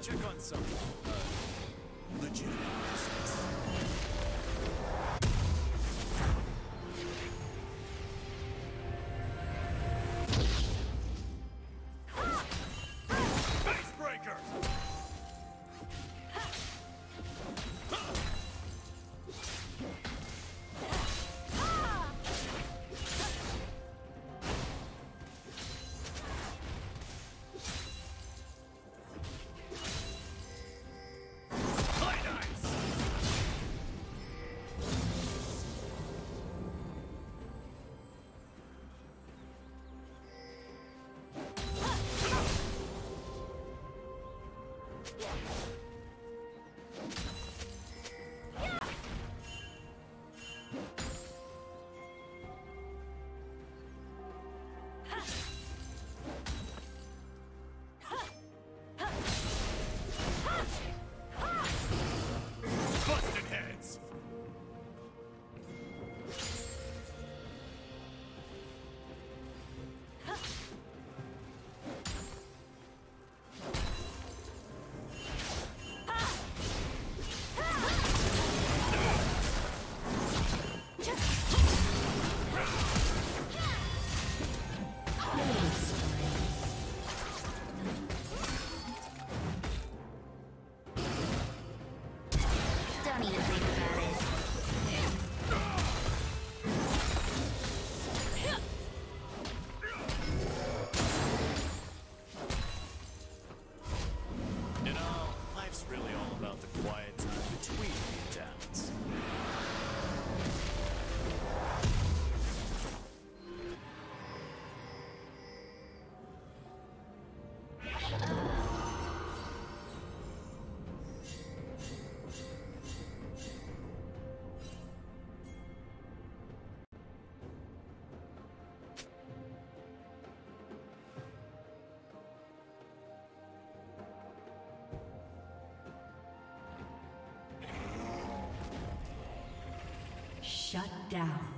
check on something. Shut down.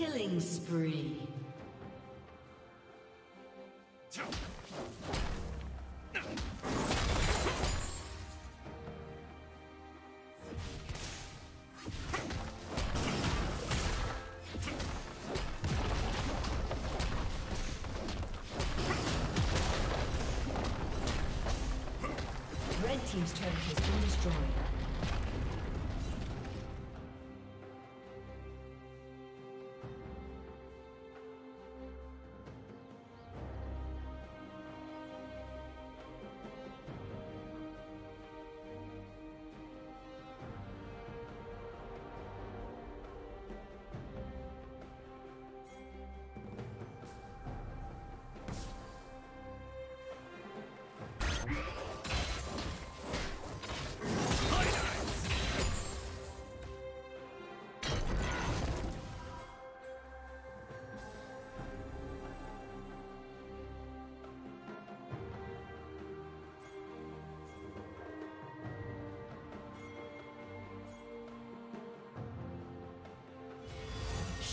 Killing spree.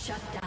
Shut down.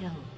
Kill.